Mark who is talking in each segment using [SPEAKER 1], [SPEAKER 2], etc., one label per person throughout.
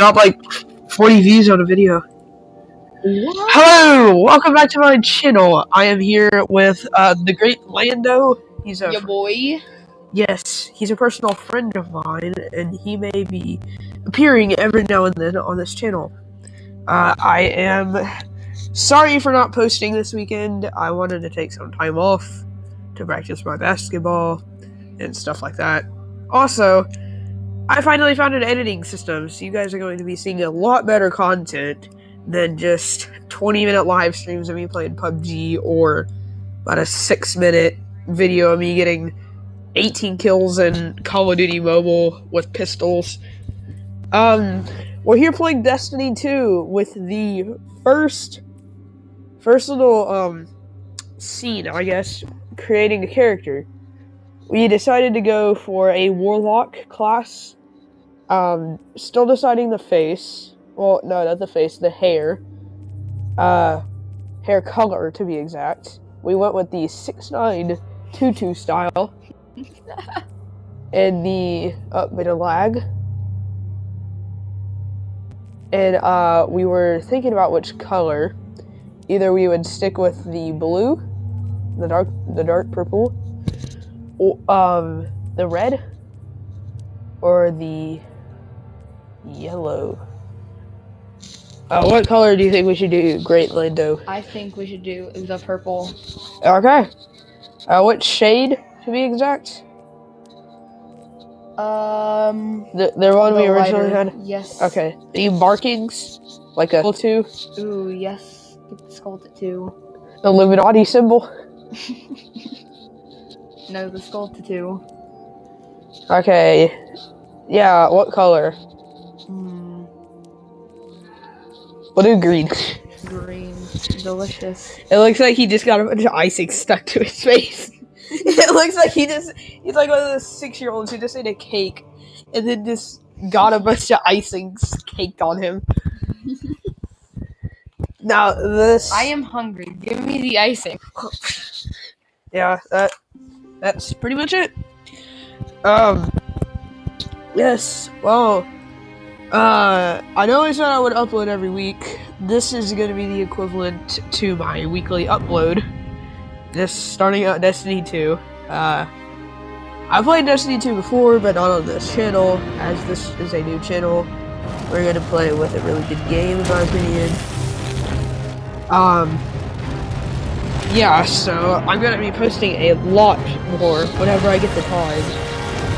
[SPEAKER 1] got like 40 views on a video.
[SPEAKER 2] What?
[SPEAKER 1] Hello, welcome back to my channel. I am here with uh, the great Lando. He's a
[SPEAKER 2] Your boy.
[SPEAKER 1] yes, he's a personal friend of mine, and he may be appearing every now and then on this channel. Uh, I am sorry for not posting this weekend. I wanted to take some time off to practice my basketball and stuff like that. Also, I finally found an editing system, so you guys are going to be seeing a lot better content than just 20 minute live streams of me playing PUBG or about a 6 minute video of me getting 18 kills in Call of Duty Mobile with pistols. Um, we're here playing Destiny 2 with the first first little um scene, I guess, creating a character. We decided to go for a warlock class. Um, still deciding the face. Well, no, not the face, the hair. Uh, hair color to be exact. We went with the 6'9 tutu style. and the uh, bit of lag. And uh, we were thinking about which color. Either we would stick with the blue, the dark, the dark purple, or um, the red, or the yellow. Uh, what color do you think we should do, Great Lindo?
[SPEAKER 2] I think we should do the purple.
[SPEAKER 1] Okay. Uh, what shade, to be exact?
[SPEAKER 2] Um.
[SPEAKER 1] The, the one we originally
[SPEAKER 2] lighter.
[SPEAKER 1] had?
[SPEAKER 2] Yes.
[SPEAKER 1] Okay. The markings? Like a two?
[SPEAKER 2] Ooh, yes. Get the skull tattoo.
[SPEAKER 1] Illuminati symbol?
[SPEAKER 2] No, the skull tattoo.
[SPEAKER 1] Okay. Yeah, what color?
[SPEAKER 2] Hmm.
[SPEAKER 1] We'll do green.
[SPEAKER 2] Green. Delicious.
[SPEAKER 1] It looks like he just got a bunch of icing stuck to his face. it looks like he just, he's like one of those six year olds who just ate a cake and then just got a bunch of icing caked on him. now, this.
[SPEAKER 2] I am hungry. Give me the icing.
[SPEAKER 1] yeah, that that's pretty much it. Um yes, well uh I know I said I would upload every week. This is gonna be the equivalent to my weekly upload. This starting out Destiny 2. Uh I played Destiny 2 before, but not on this channel, as this is a new channel. We're gonna play with a really good game in my opinion. Um yeah, so I'm gonna be posting a lot more whenever I get the time.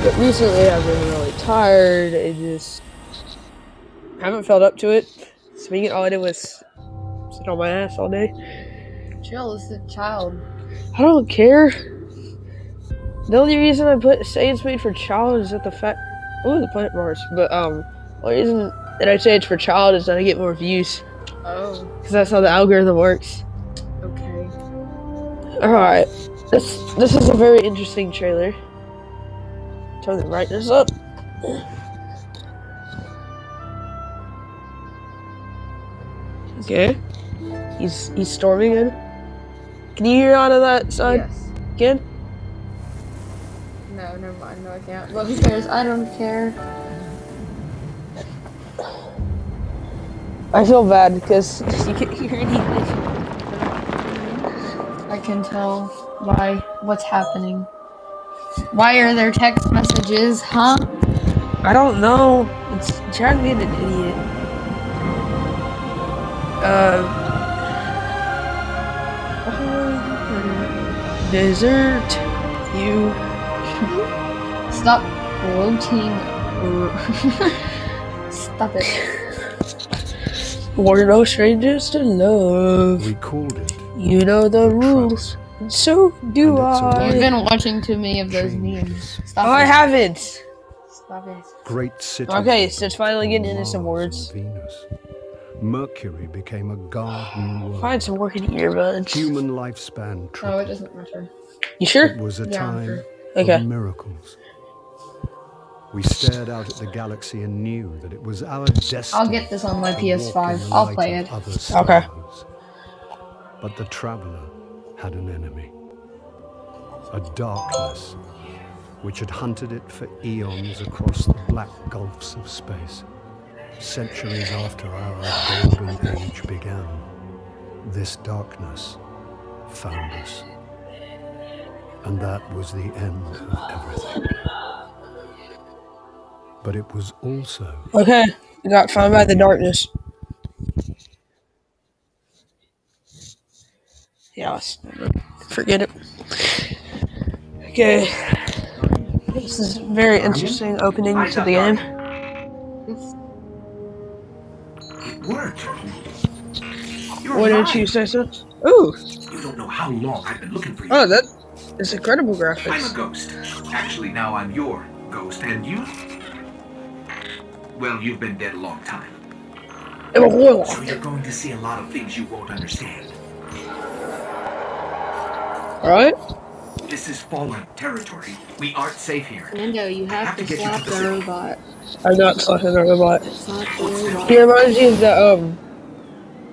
[SPEAKER 1] But recently I've been really tired and just haven't felt up to it. Speaking all I did was sit on my ass all day.
[SPEAKER 2] Jill is a child.
[SPEAKER 1] I don't care. The only reason I put say it's made for child is that the fact oh the plant bars. But um the only reason that I say it's for child is that I get more views.
[SPEAKER 2] Oh.
[SPEAKER 1] Because that's how the algorithm works.
[SPEAKER 2] Okay.
[SPEAKER 1] Alright. This this is a very interesting trailer. Turn the brightness up. Okay. He's he's storming in. Can you hear out of that side
[SPEAKER 2] Yes.
[SPEAKER 1] again?
[SPEAKER 2] No, never mind. No, I can't. Well, who cares? I don't care.
[SPEAKER 1] I feel bad because you can't hear anything.
[SPEAKER 2] I can tell by what's happening. Why are there text messages, huh?
[SPEAKER 1] I don't know. It's driving me an idiot. Uh. Desert. You.
[SPEAKER 2] Stop quoting. Stop it.
[SPEAKER 1] We're no strangers to love.
[SPEAKER 3] We called it.
[SPEAKER 1] You know the rules. And so do
[SPEAKER 3] And it's.
[SPEAKER 2] You've been watching too many of those
[SPEAKER 3] Changes.
[SPEAKER 2] memes. Stop
[SPEAKER 1] Oh, I
[SPEAKER 2] it.
[SPEAKER 1] haven't.
[SPEAKER 2] Stop it.
[SPEAKER 3] Great cities.
[SPEAKER 1] Okay, so it's finally getting into some words.
[SPEAKER 3] Venus. Mercury became a garden world.
[SPEAKER 1] Find some working earbuds.
[SPEAKER 3] Human lifespan
[SPEAKER 2] No, it doesn't matter.
[SPEAKER 1] You sure?
[SPEAKER 3] It was a
[SPEAKER 2] Yeah,
[SPEAKER 3] time
[SPEAKER 2] sure.
[SPEAKER 1] Okay.
[SPEAKER 3] of miracles. We stared out at the galaxy and knew that it was our destiny.
[SPEAKER 2] I'll get this on my
[SPEAKER 3] to walk in
[SPEAKER 2] PS5. I'll
[SPEAKER 3] light
[SPEAKER 2] play
[SPEAKER 3] of
[SPEAKER 2] it.
[SPEAKER 3] other
[SPEAKER 1] Okay.
[SPEAKER 3] But the traveler had an enemy. A darkness which had hunted it for eons across the black gulfs of space. Centuries after our golden age began, this darkness found us. And that was the end of everything. But it was also
[SPEAKER 1] Okay, we got found by the darkness. Let's forget it. Okay. This is very interesting opening to the game.
[SPEAKER 4] It worked. You're
[SPEAKER 1] What did you say, so? Ooh!
[SPEAKER 4] You don't know how long I've been looking for you.
[SPEAKER 1] Oh, that is incredible graphics.
[SPEAKER 4] I'm a ghost. Actually, now I'm your ghost, and you? Well, you've been dead a long time.
[SPEAKER 1] I'm a warlock.
[SPEAKER 4] So you're going to see a lot of things you won't understand.
[SPEAKER 1] Alright?
[SPEAKER 4] This is fallen territory. We aren't safe here.
[SPEAKER 2] Nando, you have,
[SPEAKER 4] have
[SPEAKER 2] to
[SPEAKER 4] to get you
[SPEAKER 2] slap
[SPEAKER 4] to the
[SPEAKER 2] the
[SPEAKER 4] city.
[SPEAKER 2] robot.
[SPEAKER 1] I'm not slapping a robot.
[SPEAKER 2] Slap the robot.
[SPEAKER 1] He reminds me of the, um.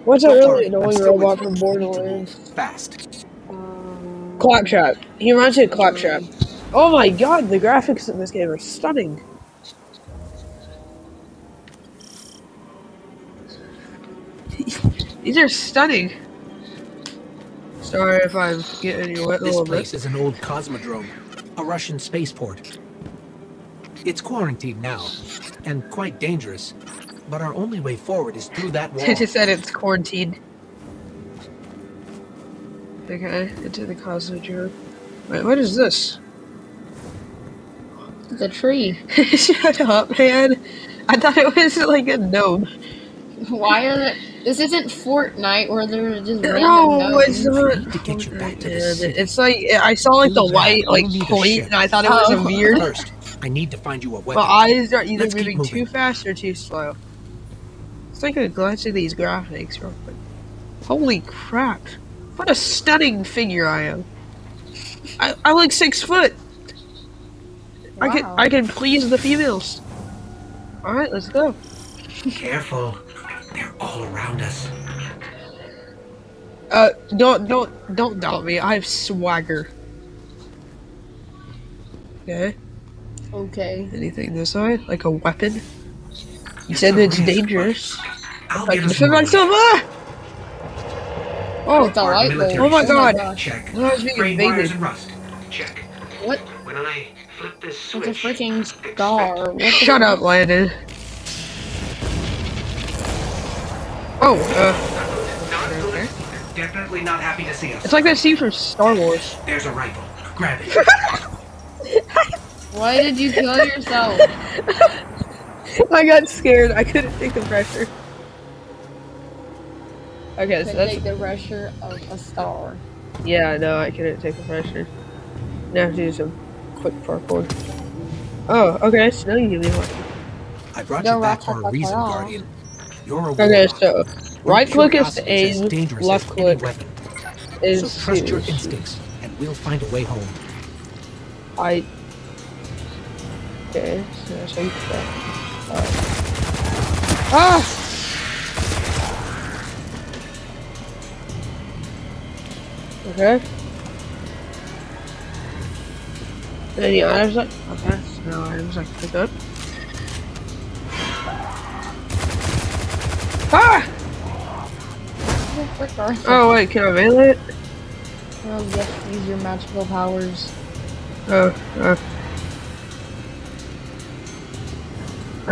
[SPEAKER 1] What's that really
[SPEAKER 4] worry, I'm
[SPEAKER 1] annoying robot from
[SPEAKER 4] We need
[SPEAKER 1] Borderlands?
[SPEAKER 4] Fast.
[SPEAKER 2] Um,
[SPEAKER 1] Claptrap. He reminds me of Claptrap. Oh my god, the graphics in this game are stunning. These are stunning. Sorry if I'm getting you wet a
[SPEAKER 5] This place
[SPEAKER 1] bit.
[SPEAKER 5] is an old cosmodrome, a Russian spaceport. It's quarantined now, and quite dangerous, but our only way forward is through that wall.
[SPEAKER 1] They just said it's quarantined. Okay, into the Cosmodrome. Wait, what is this?
[SPEAKER 2] the tree.
[SPEAKER 1] Shut up, man. I thought it was like a gnome.
[SPEAKER 2] Why are there? This isn't Fortnite where they're just
[SPEAKER 1] No,
[SPEAKER 2] gnomes.
[SPEAKER 1] it's not.
[SPEAKER 5] to get you back to the city.
[SPEAKER 1] It's like I saw like the white like
[SPEAKER 5] you'll need a
[SPEAKER 1] point,
[SPEAKER 5] ship.
[SPEAKER 1] and I thought it was a
[SPEAKER 2] Oh.
[SPEAKER 1] weird.
[SPEAKER 5] First, I need to find you a weapon.
[SPEAKER 1] My eyes are either
[SPEAKER 5] Let's
[SPEAKER 1] moving too fast or too slow. It's like a glance at these graphics real quick. Holy crap! What a stunning figure I am. I I look six foot. I can I can please the females. All right, let's go.
[SPEAKER 4] Careful. They're all around us.
[SPEAKER 1] Uh, don't don't don't doubt me. I have swagger. Okay.
[SPEAKER 2] Okay.
[SPEAKER 1] Anything this side? Like a weapon? You said it's dangerous.
[SPEAKER 4] I'll
[SPEAKER 1] I
[SPEAKER 4] get
[SPEAKER 1] can defend
[SPEAKER 4] moving.
[SPEAKER 1] myself. Ah! Oh,
[SPEAKER 2] It's a
[SPEAKER 4] Our
[SPEAKER 2] light
[SPEAKER 4] military.
[SPEAKER 1] Oh my god.
[SPEAKER 2] gosh.
[SPEAKER 4] Check.
[SPEAKER 1] I was being invaded.
[SPEAKER 4] Check.
[SPEAKER 2] What?
[SPEAKER 4] When I flip this
[SPEAKER 2] It's a freaking
[SPEAKER 4] expect-
[SPEAKER 2] star.
[SPEAKER 1] Shut up, Landon. Oh, uh,
[SPEAKER 4] Not. They're definitely not happy to see us.
[SPEAKER 1] it's like that scene from Star Wars.
[SPEAKER 4] There's a rifle. Grab it.
[SPEAKER 2] Why did you kill yourself?
[SPEAKER 1] I got scared. I couldn't take the pressure. Okay, so that's
[SPEAKER 2] take the pressure of a star.
[SPEAKER 1] yeah. No, I couldn't take the pressure. Now I have to do some quick parkour. Oh, okay. So now you give me one.
[SPEAKER 5] I brought
[SPEAKER 2] Don't
[SPEAKER 5] you back
[SPEAKER 2] rock
[SPEAKER 5] for a
[SPEAKER 2] like
[SPEAKER 5] reason,
[SPEAKER 2] that.
[SPEAKER 5] Guardian. You're a
[SPEAKER 1] Okay, so right click is to
[SPEAKER 5] Curiosity is as
[SPEAKER 1] aim,
[SPEAKER 5] dangerous
[SPEAKER 1] left click is
[SPEAKER 5] So trust your instincts, and we'll find a way home.
[SPEAKER 1] I. Okay, so you do that. Ah! Okay. Any items like okay, so no items I can pick up.
[SPEAKER 2] Frick, Arthur.
[SPEAKER 1] Oh wait, can I melee it?
[SPEAKER 2] Oh, yes, use your magical powers.
[SPEAKER 1] Oh, uh.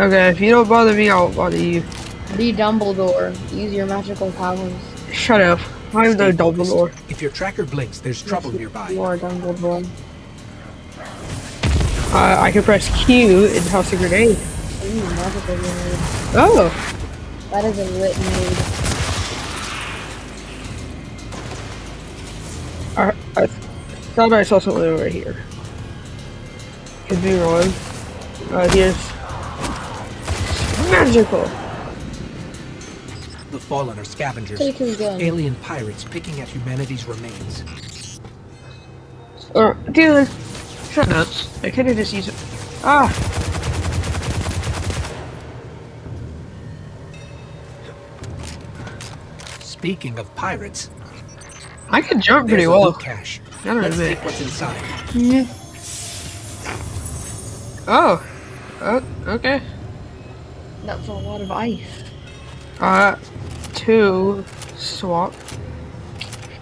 [SPEAKER 1] Okay, if you don't bother me, I'll bother you.
[SPEAKER 2] Be Dumbledore. Use your magical powers.
[SPEAKER 1] Shut up. I'm no
[SPEAKER 5] Stay focused.
[SPEAKER 1] Dumbledore.
[SPEAKER 5] If your tracker blinks, there's trouble nearby.
[SPEAKER 2] You are Dumbledore.
[SPEAKER 1] Uh, I can press Q and toss a grenade.
[SPEAKER 2] Ooh, magical grenade.
[SPEAKER 1] Oh,
[SPEAKER 2] That is a lit nade.
[SPEAKER 1] Thought I saw something over here. Could be wrong. Uh, here's magical.
[SPEAKER 5] The Fallen are scavengers,
[SPEAKER 2] Take his gun.
[SPEAKER 5] alien pirates picking at humanity's remains.
[SPEAKER 1] Or, dude, shut up. I could have just used it. Ah.
[SPEAKER 5] Speaking of pirates,
[SPEAKER 1] I can jump pretty well.
[SPEAKER 5] cache.
[SPEAKER 1] Gotta
[SPEAKER 5] Let's
[SPEAKER 1] admit.
[SPEAKER 5] take what's inside. Yeah.
[SPEAKER 1] Oh. Oh, okay.
[SPEAKER 2] That's a lot of ice.
[SPEAKER 1] Uh, two swap.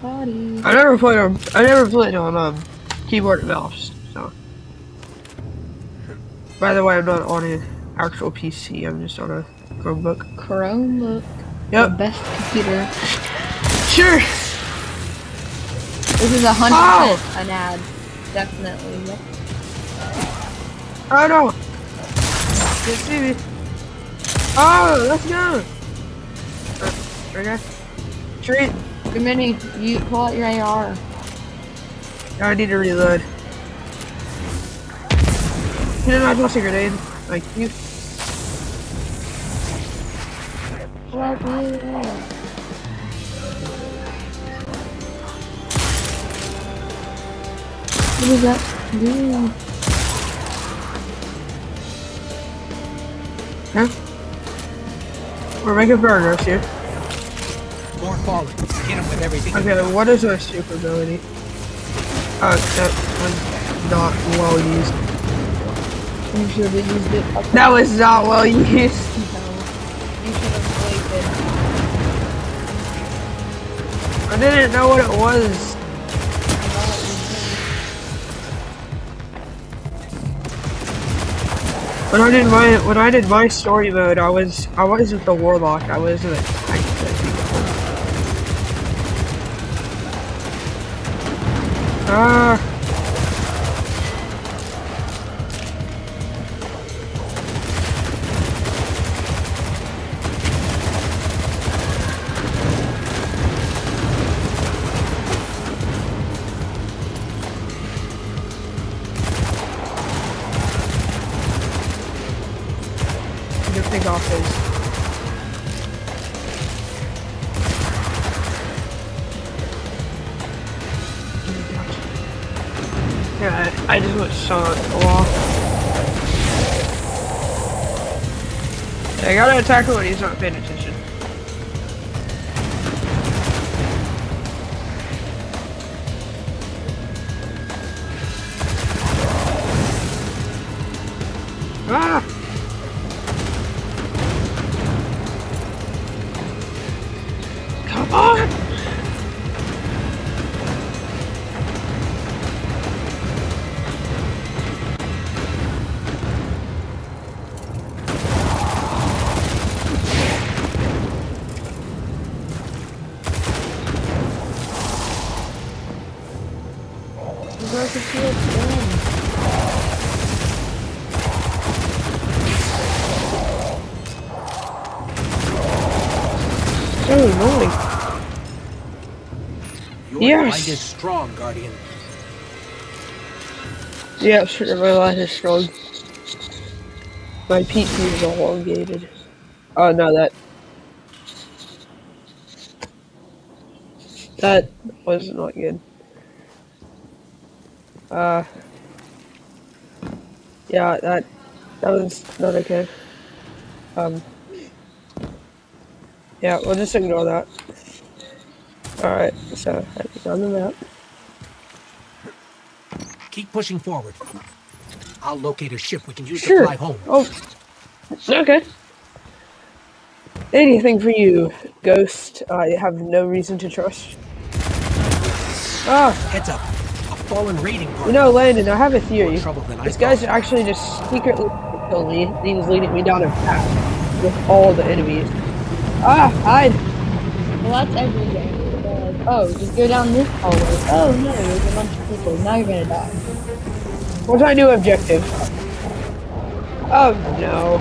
[SPEAKER 2] Shoddy.
[SPEAKER 1] I never played on. I never played on um keyboard and mouse. So. By the way, I'm not on an actual PC. I'm just on a Chromebook.
[SPEAKER 2] Chromebook. The
[SPEAKER 1] Yep.
[SPEAKER 2] best computer.
[SPEAKER 1] Sure.
[SPEAKER 2] This is a hundred percent an ad. Definitely.
[SPEAKER 1] Oh no. Just see me. Oh, let's go. Uh, okay. Treat.
[SPEAKER 2] Good mini, you pull out your AR.
[SPEAKER 1] I need to reload. Can I not a grenade? Like you.
[SPEAKER 2] Pull out the What is that? Ooh.
[SPEAKER 1] Huh? We're making burgers here.
[SPEAKER 5] More Fallen. Hit him with everything. you
[SPEAKER 1] Okay,
[SPEAKER 5] got.
[SPEAKER 1] what is our super ability? Uh, that was not well used.
[SPEAKER 2] You should have used it. up
[SPEAKER 1] That was not well used.
[SPEAKER 2] No. You should have waited.
[SPEAKER 1] I didn't know what it was. When I did my when I did my story mode, I was I wasn't the warlock. I was tank. Ah. Pig off. Yeah, I, I just went shot a I gotta attack him when he's not paying attention. Yes.
[SPEAKER 5] mind is strong, Guardian.
[SPEAKER 1] Yeah, sure, my line is strong. My PC is elongated. Oh, no, that... That was not good. Uh... Yeah, that... That was not okay. Um... Yeah, we'll just ignore that. Alright, so, I think on the map.
[SPEAKER 5] Keep pushing forward. I'll locate a ship we can use
[SPEAKER 1] Sure.
[SPEAKER 5] to fly home.
[SPEAKER 1] Oh, okay. Anything for you, Ghost. I have no reason to trust. Ah,
[SPEAKER 5] Heads up. A fallen raiding party.
[SPEAKER 1] you know, Landon, I have a theory.
[SPEAKER 5] More trouble than I
[SPEAKER 1] This guy's
[SPEAKER 5] thought.
[SPEAKER 1] actually just secretly killing me. and He's leading me down a path with all the enemies. Ah, hide!
[SPEAKER 2] Well, that's every game. Oh, just go down this hallway. Oh no, there's a bunch of people. Now you're gonna die.
[SPEAKER 1] What's my new objective? Oh no.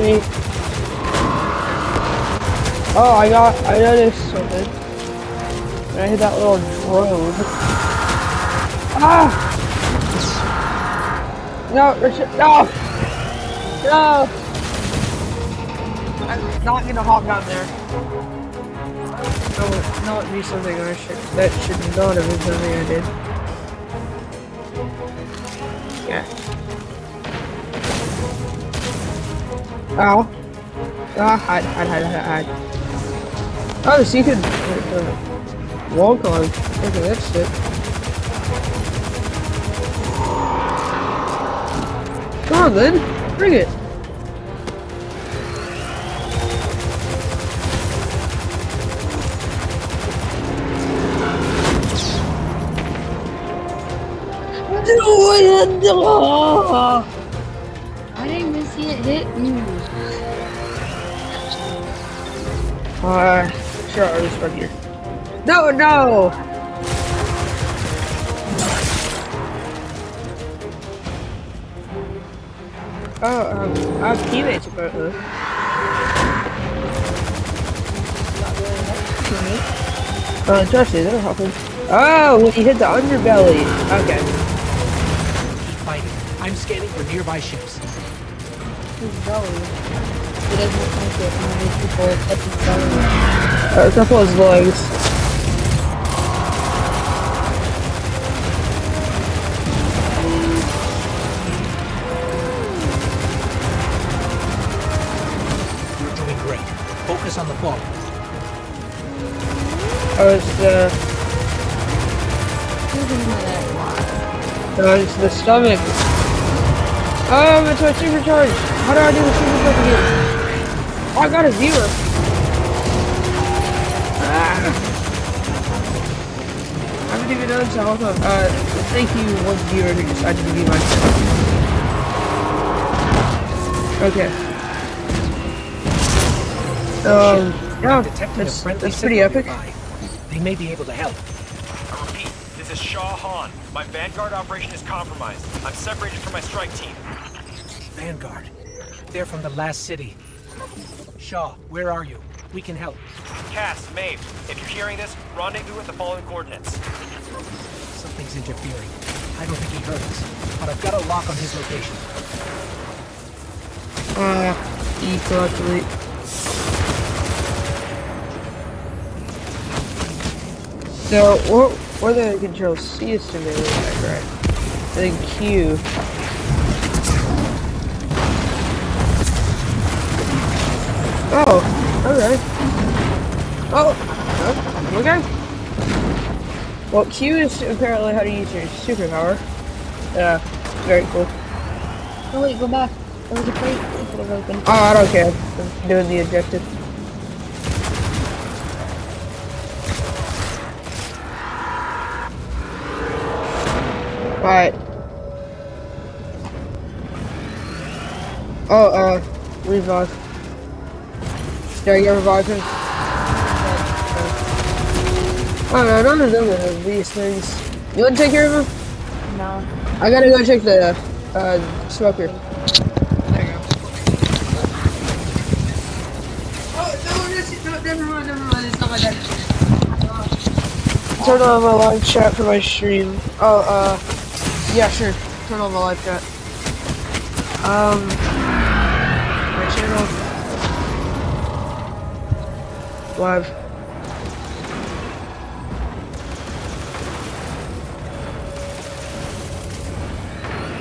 [SPEAKER 1] Me. Oh, I got. I noticed something. When I hit that little drone. Ah! No, Richard, no! No! I'm not gonna hop down there. Would not be something I should. That should not have been something I did. Yeah. Ow. Ah, hide, hide, hide, hide, hide. Oh, so you can uh, walk on. Look at that shit. Come on, then. Bring it. Do it! No!
[SPEAKER 2] It hit me.
[SPEAKER 1] Uh, sure, I'll just run here. No, no! Oh, um, I have teammates apparently. Oh, interesting, that'll happen. Oh, when you hit the underbelly. Okay.
[SPEAKER 5] Keep fighting. I'm scanning for nearby ships.
[SPEAKER 2] His belly. He doesn't like it when these people touch his belly.
[SPEAKER 1] Uh, a couple of his legs.
[SPEAKER 5] You're doing great. Focus on the fall.
[SPEAKER 1] Oh, it's the,
[SPEAKER 2] Who's in that?
[SPEAKER 1] no, it's the stomach. Oh, it's my supercharge. How do I do the supercharge again? Oh, I got a zero. Ah. I haven't even noticed how hold on. Uh, thank you, one viewer who decided to be my Okay. Um, yeah, that's, that's pretty epic.
[SPEAKER 5] They may be able to help.
[SPEAKER 6] I repeat, this is Shaw Han. My Vanguard operation is compromised. I'm separated from my strike team.
[SPEAKER 5] Vanguard. They're from the last city. Shaw, where are you? We can help.
[SPEAKER 6] Cass, Maeve, if you're hearing this, rendezvous at the following coordinates.
[SPEAKER 5] Something's interfering. I don't think he heard us, but I've got a lock on his location.
[SPEAKER 1] Uh, eco So, what, what are the controls? C is to melee attack, right? And then Q. Oh, okay. Oh, oh, okay. Well, Q is apparently how to use your superpower. Yeah, very cool.
[SPEAKER 2] Oh wait, go back. There was a crate that could have opened.
[SPEAKER 1] Oh, I don't care. I'm doing the objective. Alright. Oh, uh, revive. Did I get revived him? Oh no, none of them have these things. You wanna take care of him?
[SPEAKER 2] No.
[SPEAKER 1] I gotta go check the, uh, smoker. There you go. Oh, no, no, never mind, never mind, it's not like that. Turn on my live chat for my stream. Oh, uh, yeah, sure. Turn on my live chat. Um, my channel. Live.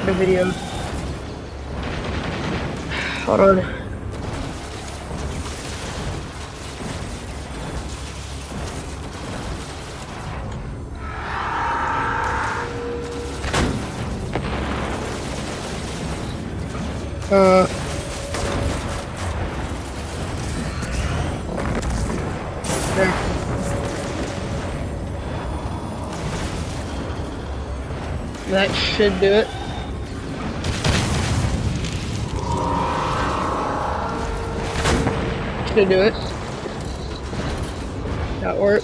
[SPEAKER 1] The video. Hold on. Uh. That should do it. Should do it. That work.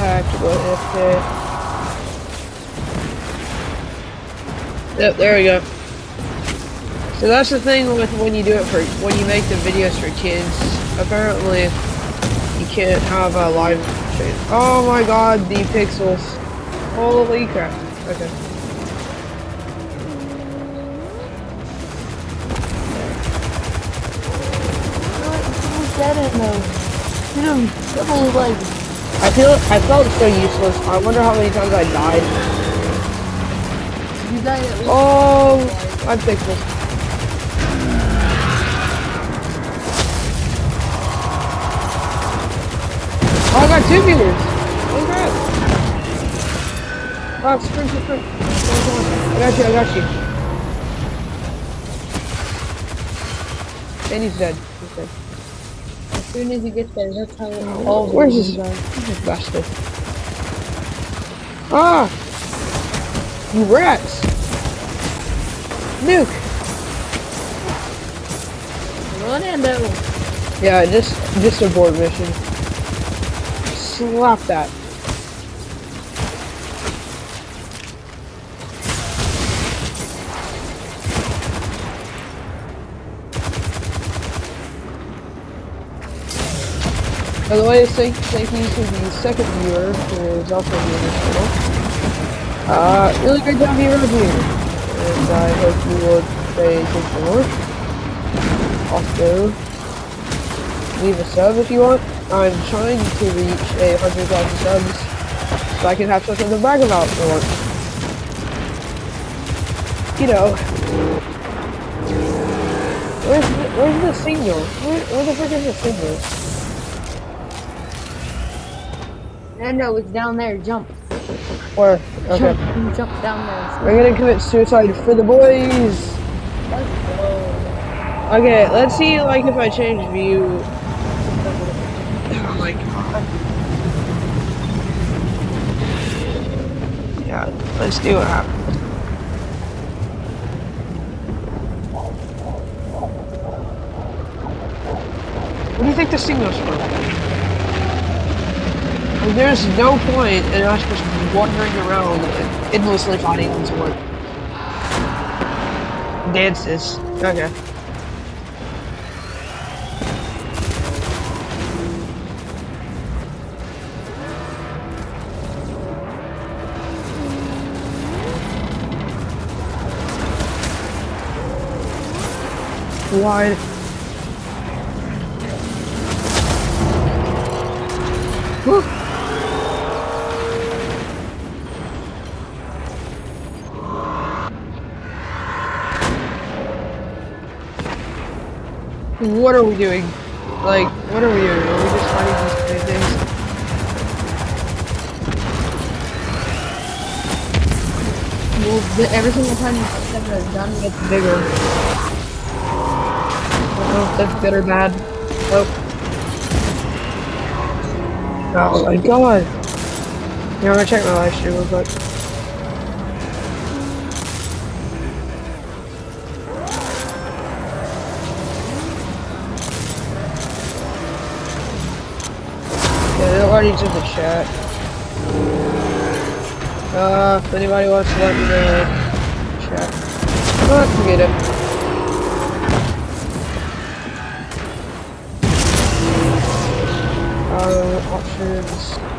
[SPEAKER 1] Have to go. Yep, there we go. So that's the thing with when you do it for when you make the videos for kids. Apparently, you can't have a live chain. Oh my god, the pixels. Holy crap. Okay.
[SPEAKER 2] That in though? Dude, double like
[SPEAKER 1] I feel I felt so useless. I wonder how many times I died.
[SPEAKER 2] you died at least.
[SPEAKER 1] Oh, I'm pixels. Oh, I got two meters! Holy crap. Oh, sprint, sprint, sprint. Come on, come on. I got you, I got you. And he's dead. He's dead.
[SPEAKER 2] Soon as he gets there, that's how all of
[SPEAKER 1] Where's this, this bastard? Ah! You rats! Nuke!
[SPEAKER 2] Run, Ronando!
[SPEAKER 1] Yeah, just just abort mission. Slap that. By the way, thank, thank you to the second viewer who is also viewing this channel. Uh, really great job here review. And I hope you will stay tuned for more. Also, leave a sub if you want. I'm trying to reach a hundred thousand subs so I can have something to brag about for once. You know. Where's the, where's the signal? Where, where the frick is the signal?
[SPEAKER 2] Nando, it's down there. Jump.
[SPEAKER 1] Where? Okay.
[SPEAKER 2] Jump, jump down there.
[SPEAKER 1] We're gonna commit suicide for the boys! Okay, let's see like if I change view. Oh my god. Yeah, let's do what happens. What do you think the signal's from? There's no point in us just wandering around endlessly fighting these work. Dances. Okay. Wide. What are we doing? Like, what are we doing? Are we just fighting these things?
[SPEAKER 2] Well, every single time you them is done, gets bigger.
[SPEAKER 1] I don't know if that's good or bad. Nope. Oh my god. Yeah, I'm gonna check my live stream real quick. Uh, if anybody wants to let me know, chat. But forget it. Uh, options.